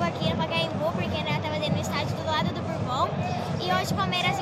aqui no Pacaembu, porque né, estava fazendo no estádio do lado do Bourbon. E hoje o Palmeiras